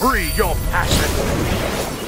Free your passion.